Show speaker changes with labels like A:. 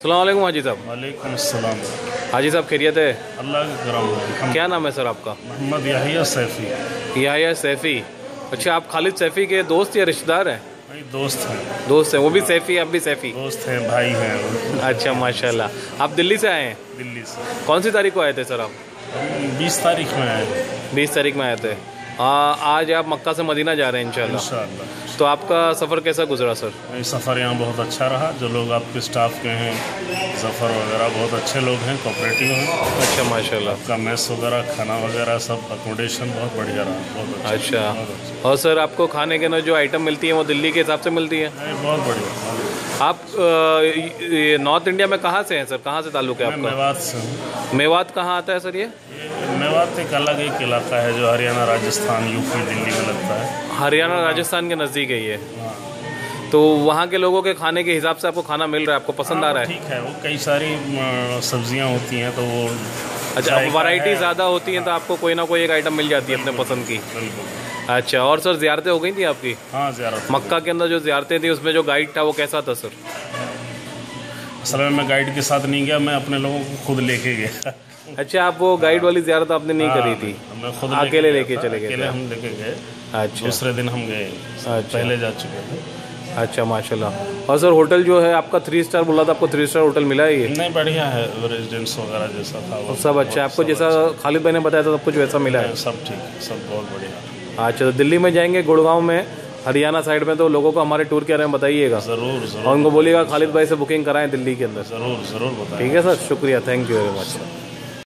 A: सलाम हाजी साहब।
B: वालेकुम अस्सलाम।
A: हाजी साहब खैरियत है?
B: अल्लाह के करम
A: क्या नाम है सर आपका?
B: मोहम्मद याहिया सैफी।
A: याहिया सैफ़ी। अच्छा आप खालिद सैफ़ी के दोस्त या रिश्तेदार हैं?
B: भाई दोस्त हैं।
A: दोस्त हैं वो भी सैफ़ी आप भी सैफ़ी?
B: दोस्त हैं भाई हैं।
A: अच्छा माशाल्लाह। आप दिल्ली से आए हैं?
B: दिल्ली से।
A: कौन सी तारीख को आए थे सर आप?
B: बीस तारीख में आए।
A: बीस तारीख में आए थे। आज आप मक्का से मदीना जा रहे हैं इंशाल्लाह। तो आपका सफ़र कैसा गुजरा सर?
B: सफ़र यहाँ बहुत अच्छा रहा। जो लोग आपके स्टाफ के हैं सफ़र वगैरह बहुत अच्छे लोग हैं कोऑपरेटिव हैं।
A: अच्छा माशाल्लाह।
B: आपका मेस वगैरह खाना वगैरह सब अकोमोडेशन बहुत बढ़िया रहा बहुत अच्छा।
A: अच्छा।
B: अच्छा।
A: और सर आपको खाने के ना जो आइटम मिलती है वो दिल्ली के हिसाब से मिलती है?
B: बहुत बढ़िया
A: आप नॉर्थ इंडिया में कहाँ से हैं सर? कहाँ से ताल्लुक़ है। आपका?
B: मेवात से
A: मेवात कहाँ आता है सर ये
B: मेवात एक अलग एक इलाका है जो हरियाणा राजस्थान यूपी दिल्ली में लगता है।
A: हरियाणा राजस्थान के नज़दीक है ये।
B: हाँ
A: तो वहाँ के लोगों के खाने के हिसाब से आपको खाना मिल रहा है आपको पसंद आ रहा है?
B: ठीक है वो कई सारी सब्ज़ियाँ होती हैं तो वो
A: अच्छा वैरायटी ज़्यादा होती है तो आपको कोई ना कोई एक आइटम मिल जाती है अपने पसंद की। अच्छा और सर ज्यारतें हो गई थी आपकी?
B: हाँ ज़्यादा
A: मक्का के अंदर जो ज्यारतें थी उसमें जो गाइड था वो कैसा था सर?
B: असल में मैं गाइड के साथ नहीं गया मैं अपने लोगों को खुद लेके गया।
A: अच्छा आप वो गाइड वाली जियारत आपने नहीं करी थी?
B: मैं खुद
A: अकेले लेके चले गए
B: अकेले हम लेके गए।
A: अच्छा।
B: दूसरे दिन हम गए
A: अच्छा।
B: पहले जा चुके थे।
A: अच्छा माशाल्लाह। और सर होटल जो है आपका थ्री स्टार बोला था आपको थ्री स्टार होटल मिला है ये?
B: नहीं बढ़िया है रेजिडेंस वगैरह जैसा था वो।
A: सब अच्छा है। आपको जैसा खालिद भाई ने बताया था सब कुछ वैसा मिला है?
B: सब ठीक है सब बहुत बढ़िया।
A: अच्छा तो दिल्ली में जाएँगे गुड़गांव में। हरियाणा साइड में तो लोगों को हमारे टूर के बारे में बताइएगा।
B: ज़रूर ज़रूर।
A: और उनको बोलिएगा खालिद भाई से बुकिंग कराएँ दिल्ली के अंदर।
B: ज़रूर ज़रूर बताएँ
A: ठीक है सर? शुक्रिया थैंक यू वेरी मच